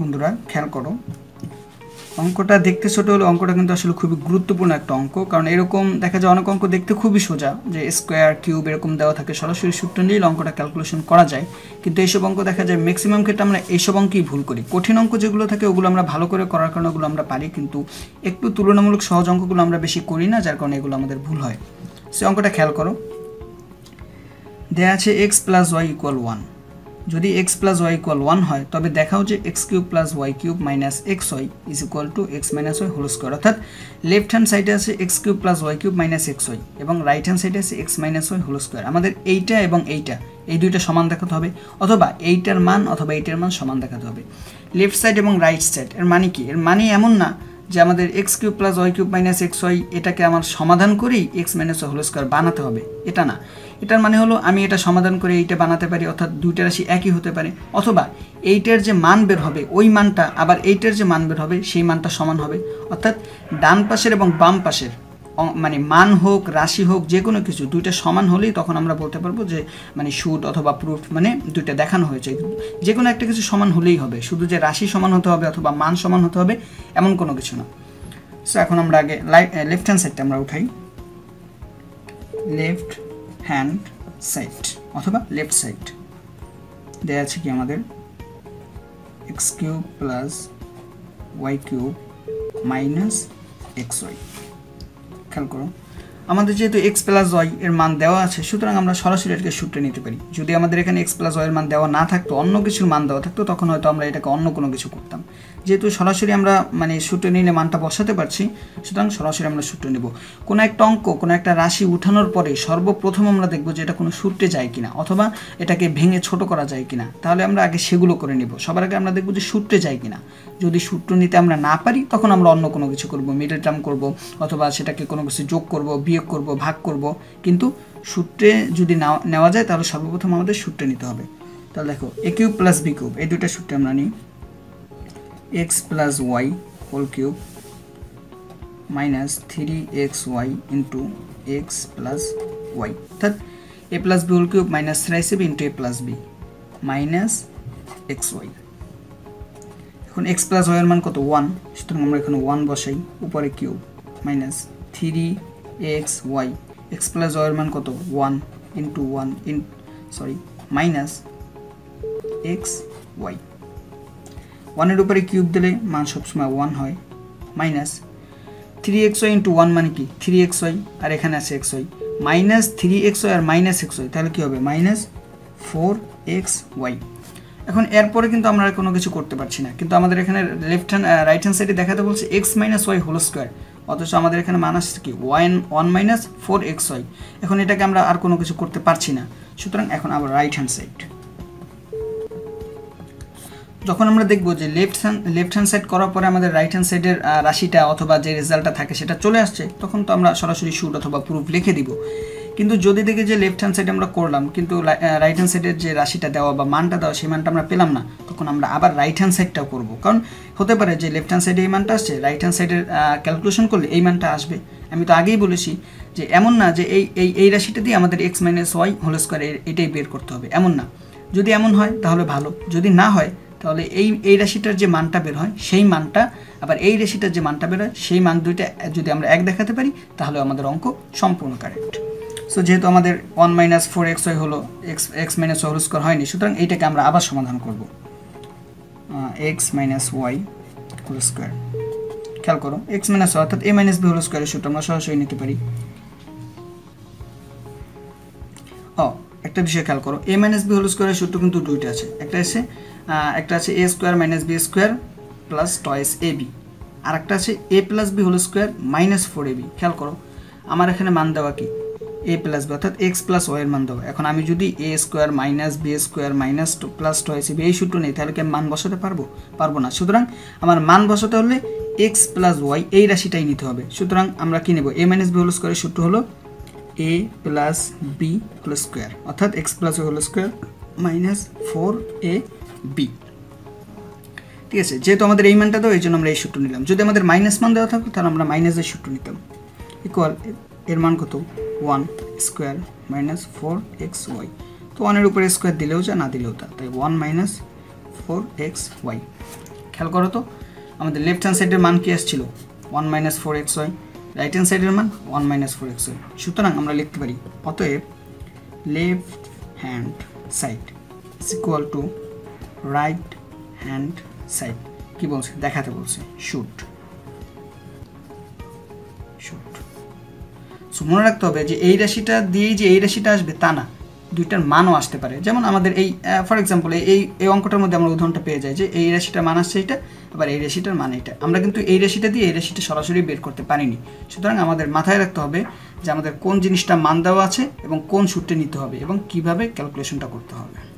বন্ধুরা, খেয়াল করো। অঙ্কটা দেখতে ছোটো হলে অঙ্কটা কিন্তু আসলে খুবই গুরুত্বপূর্ণ একটা অঙ্ক, কারণ এরকম দেখা যায় অনেক অঙ্ক দেখতে খুবই সোজা, যে স্কোয়ার কিউব এরকম দেওয়া থাকে, সরাসরি সূত্র নিয়ে অঙ্কটা ক্যালকুলেশন করা যায়। কিন্তু এইসব অঙ্ক দেখা যায় ম্যাক্সিমাম ক্ষেত্রে আমরা এইসব অঙ্কেই ভুল করি। কঠিন অঙ্ক যেগুলো থাকে ওগুলো আমরা ভালো করে করার কারণে ওগুলো আমরা পারি, কিন্তু একটু তুলনামূলক সহজ অঙ্কগুলো আমরা বেশি করি না, যার কারণে এগুলো আমাদের ভুল হয়। সে অঙ্কটা খেয়াল করো। দেয়া আছে x plus y equal one যদি x plus y equal one হয়, তবে দেখাও যে x cube plus y cube minus x y is equal to x minus y whole square অর্থাৎ লেফট হ্যান্ড সাইডে আছে x cube plus y cube minus x y এবং right hand সাইডে আছে x minus y whole square আমাদের এইটা এবং এইটা, এই দুইটা সমান দেখাতে হবে, অথবা এইটার মান অথবা এইটার মান সমান দেখাতে হবে। লেফট সাইড এবং রাইট সাইড এর মানে কি? এর মানে এমন না যে আমাদের x cube plus y cube minus x y এটাকে আমার সমাধান করেই x minus y whole square বানাতে হবে। এটা না। এটার মানে হলো আমি এটা সমাধান করে এইটা বানাতে পারি, অর্থাৎ দুইটা রাশি একই হতে পারে। অথবা এইটার যে মান বের হবে, ওই মানটা আবার এইটার যে মান বের হবে, সেই মানটা সমান হবে। অর্থাৎ ডান পাশের এবং বাম পাশের মানে মান হোক, রাশি হোক, যে কোনো কিছু, দুইটা সমান হলেই তখন আমরা বলতে পারব যে মানে শুট অথবা প্রুফ মানে দুইটা দেখানো হয়েছে। যে কোনো একটা কিছু সমান হলেই হবে। শুধু যে রাশি সমান হতে হবে অথবা মান সমান হতে হবে, এমন কোনো কিছু না। সো এখন আমরা আগে লেফট হ্যান্ড সাইডটা আমরা উঠাই। লেফট হ্যান্ড সাইড অথবা লেফট সাইড দেওয়া আছে কি আমাদের? X cube plus y cube minus x y খেয়াল করো। আমাদের যেহেতু এক্স প্লাস ওয়াই এর মান দেওয়া আছে, সুতরাং আমরা সরাসরি এটাকে সূত্রে নিতে পারি। যদি আমাদের এখানে এক্স প্লাস ওয়াইয়ের মান দেওয়া না থাকতো, অন্য কিছুর মান দেওয়া থাকতো, তখন হয়তো আমরা এটাকে অন্য কোনো কিছু করতাম। যেহেতু সরাসরি আমরা মানে সূত্রে নিলে মানটা বসাতে পারছি, সুতরাং সরাসরি আমরা সূত্রে নেব। কোনো একটা অঙ্ক, কোনো একটা রাশি উঠানোর পরে সর্বপ্রথম আমরা দেখব যে এটা কোনো সূত্রে যায় কিনা, অথবা এটাকে ভেঙে ছোট করা যায় কিনা। তাহলে আমরা আগে সেগুলো করে নিব। সবার আগে আমরা দেখব যে সূত্রে যায় কিনা। যদি সূত্র নিতে আমরা না পারি, তখন আমরা অন্য কোনো কিছু করব। মিডল টার্ম করব, অথবা সেটাকে কোনো কিছু যোগ করব, বিয়োগ করব, ভাগ করব। কিন্তু সূত্রে যদি নেওয়া যায়, তাহলে সর্বপ্রথম আমাদের সূত্রে নিতে হবে। তাহলে দেখো a cube plus b cube, এই দুইটা সূত্রে আমরা নিই। Y whole cube minus three x y into x plus y অর্থাৎ b whole cube minus thrice b into a plus b minus x y এখন এক্স প্লাস ওয়াইয়ের মান কত? ওয়ান সুতরাং আমরা এখানে ওয়ান বসাই, উপরে cube three x y x plus ওয়াইয়ের মান কত? One into one in sorry minus x y ওয়ানের উপরে কিউব দিলে মান সবসময় ওয়ান হয়, minus three x y into one মানে কি? থ্রি এক্স ওয়াই, আর এখানে আছে x y. Minus three x y আর মাইনাস এক্স ওয়াই, তাহলে কী হবে? Minus four x y. এখন এরপরে কিন্তু আমরা কোনো কিছু করতে পারছি না। কিন্তু আমাদের এখানে লেফট হ্যান্ড রাইট হ্যান্ড সাইডে দেখাতে বলছে x minus y whole square. অথচ আমাদের এখানে মান আসছে কি? One one minus four x y. এখন এটাকে আমরা আর কোনো কিছু করতে পারছি না। সুতরাং এখন আবার রাইট হ্যান্ড সাইড যখন আমরা দেখব যে left hand left hand side করার পরে আমাদের রাইট হ্যান্ড সাইডের রাশিটা অথবা যে রেজাল্টটা থাকে সেটা চলে আসছে, তখন তো আমরা সরাসরি শুট অথবা প্রুফ লিখে দিব। কিন্তু যদি দেখি যে লেফট হ্যান্ড সাইডে আমরা করলাম, কিন্তু রাইট হ্যান্ড সাইডের যে রাশিটা দেওয়া বা মানটা দেওয়া, সেই মানটা আমরা পেলাম না, তখন আমরা আবার রাইট হ্যান্ড সাইডটাও করব। কারণ হতে পারে যে লেফট হ্যান্ড সাইডে এই মানটা আসছে রাইট হ্যান্ড সাইডের ক্যালকুলেশন করলে এই মানটা আসবে। আমি তো আগেই বলেছি যে এমন না যে এই এই এই রাশিটা দিয়ে আমাদের x minus y whole square এটাই বের করতে হবে, এমন না। যদি এমন হয় তাহলে ভালো, যদি না হয় তাহলে এই এই রাশিটার যে মানটা বের হয়, সেই মানটা, আবার এই রাশিটার যে মানটা বের হয়, সেই মান দুইটা যদি আমরা এক দেখাতে পারি, তাহলে আমাদের অঙ্ক সম্পূর্ণ কারেক্ট সো যেহেতু আমাদের one minus four x y হলো x x minus y whole square হয়নি, সুতরাং এইটাকে আমরা আবার সমাধান করব। X minus y whole square খেয়াল করো এক্স মাইনাস ওয়াই অর্থাৎ এ মাইনাস বি হোল স্কোয়ারের সূত্র আমরা সরাসরি নিতে পারি। ও, একটা বিষয় খেয়াল করো এ মাইনাস বি হোল স্কোয়ারের সূত্র কিন্তু দুইটা আছে। একটা আছে একটা আছে a square minus b square plus twice a b আর একটা আছে a plus b whole square minus four a b খেয়াল করো, আমার এখানে মান দেওয়া কি? এ প্লাস বি অর্থাৎ এক্স প্লাস ওয়ের মান দেওয়া। এখন আমি যদি a square minus b square minus plus twice a b এই সূত্র নেই, তাহলে কি আমি মান বসাতে পারব? পারব না। সুতরাং আমার মান বসাতে হলে এক্স প্লাস ওয়াই এই রাশিটাই নিতে হবে। সুতরাং আমরা কী নেব? এ মাইনাস বি হোল স্কোয়ারের সূত্র হলো a plus b whole square অর্থাৎ x plus y whole square minus four a b. ঠিক আছে, যেহেতু আমাদের এই মানটা দেওয়া এই জন্য আমরা এই সূত্র নিলাম। যদি আমাদের মাইনাস মান দেওয়া থাকতো তাহলে আমরা মাইনাসের সূত্র নিতাম। ইকুয়াল এর মান কত? One square minus four x y তো ওয়ানের উপরে স্কোয়ার দিলেও যা, না দিলেও তা। তাই one minus four x y খেয়াল করো তো, আমাদের লেফট হ্যান্ড সাইডের মান কি আসছিল? One minus four x y right hand সাইডের মান one minus four x y সুতরাং আমরা লিখতে পারি, অতএব left hand side is equal to right hand side. কি বলছে? দেখাতে বলছে। শুট। শুট। সো মনে রাখতে হবে যে এই রাশিটা দিয়েই যে এই রাশিটা আসবে তা না। দুইটার মানও আসতে পারে। যেমন আমাদের এই ফর এক্সাম্পল এই এই অঙ্কটার মধ্যে আমরা উদাহরণটা পেয়ে যাই যে এই রাশিটার মান আসছে এটা আবার এই রাশিটার মান এটা আমরা কিন্তু এই রাশিটা দিয়ে এই রাশিটা সরাসরি বের করতে পারিনি। সুতরাং আমাদের মাথায় রাখতে হবে যে আমাদের কোন জিনিসটা মান দেওয়া আছে এবং কোন সূত্রে নিতে হবে এবং কীভাবে ক্যালকুলেশনটা করতে হবে।